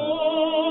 Oh.